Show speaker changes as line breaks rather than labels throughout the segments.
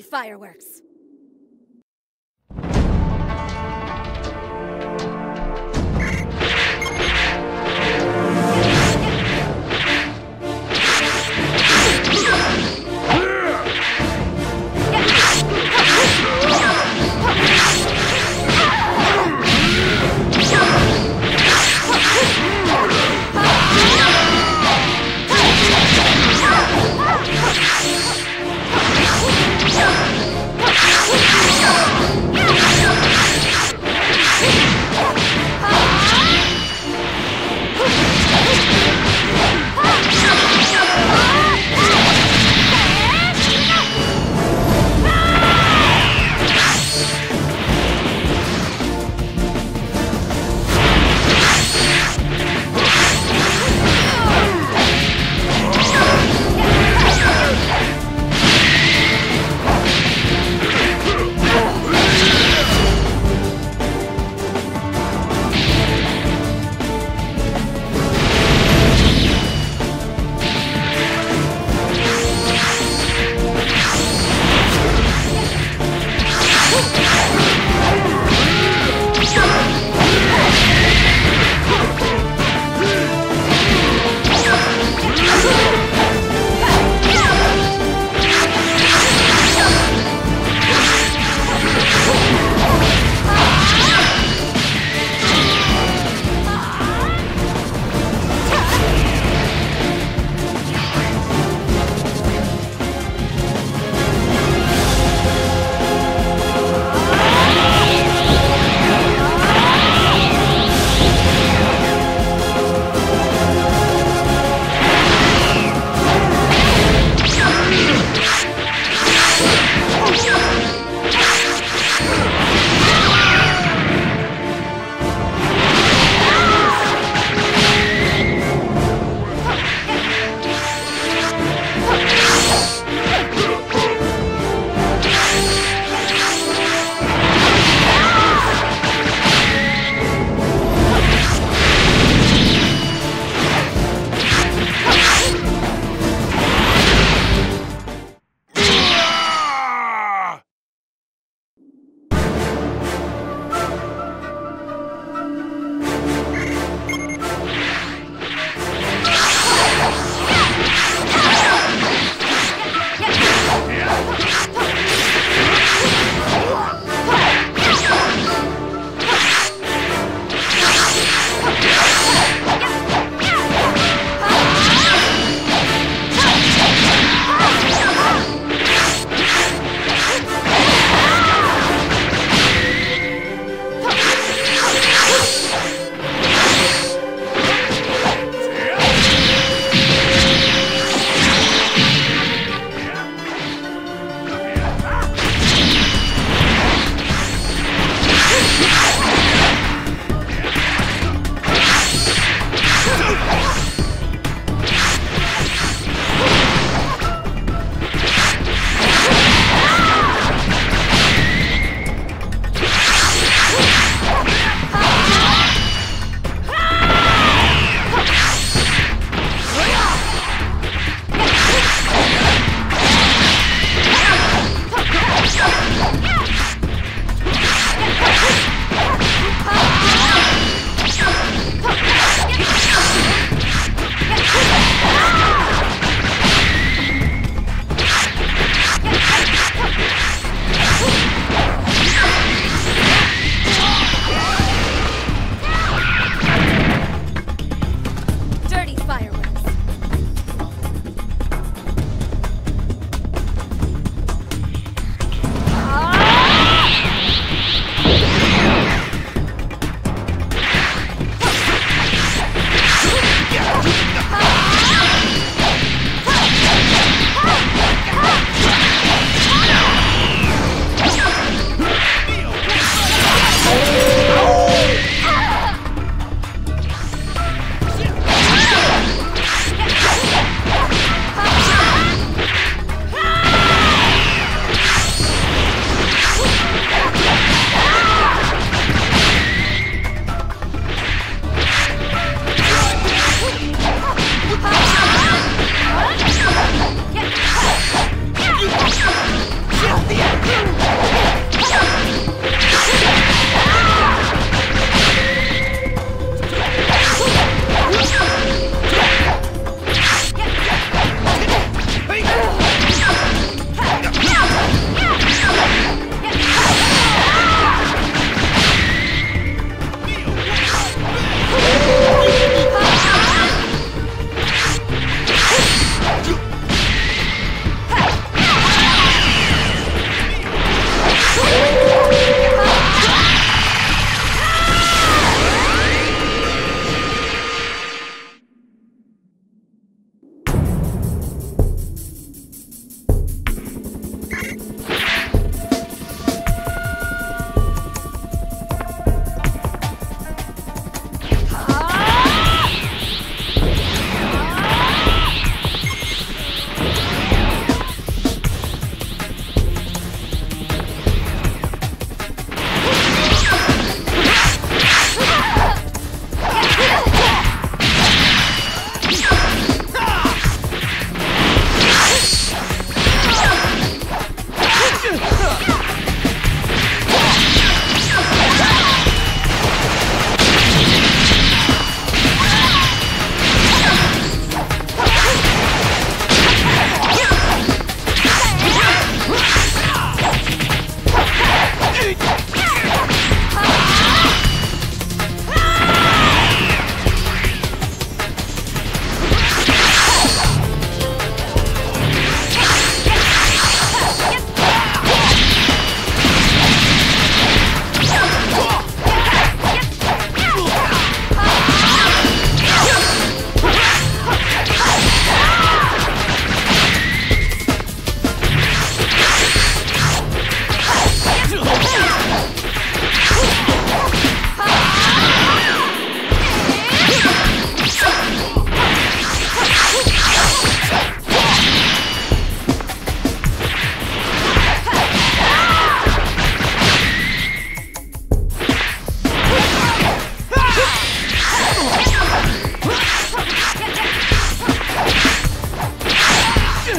Fireworks!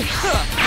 哈